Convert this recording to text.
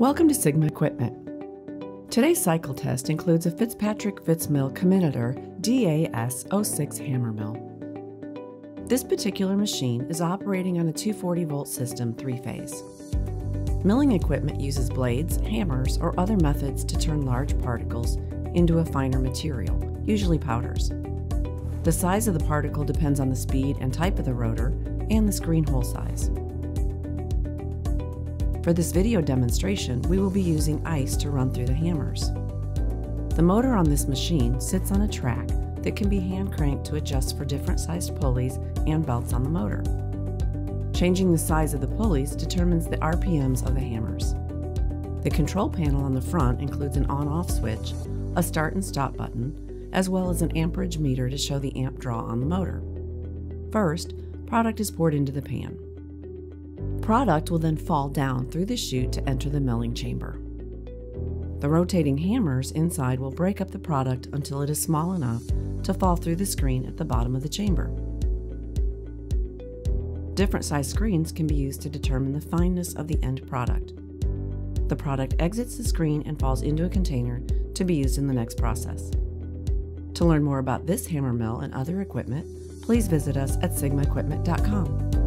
Welcome to Sigma Equipment. Today's cycle test includes a Fitzpatrick Fitzmill Comminutor DAS06 hammer mill. This particular machine is operating on a 240 volt system three phase. Milling equipment uses blades, hammers, or other methods to turn large particles into a finer material, usually powders. The size of the particle depends on the speed and type of the rotor and the screen hole size. For this video demonstration, we will be using ice to run through the hammers. The motor on this machine sits on a track that can be hand cranked to adjust for different sized pulleys and belts on the motor. Changing the size of the pulleys determines the RPMs of the hammers. The control panel on the front includes an on-off switch, a start and stop button, as well as an amperage meter to show the amp draw on the motor. First, product is poured into the pan. Product will then fall down through the chute to enter the milling chamber. The rotating hammers inside will break up the product until it is small enough to fall through the screen at the bottom of the chamber. Different size screens can be used to determine the fineness of the end product. The product exits the screen and falls into a container to be used in the next process. To learn more about this hammer mill and other equipment, please visit us at sigmaequipment.com.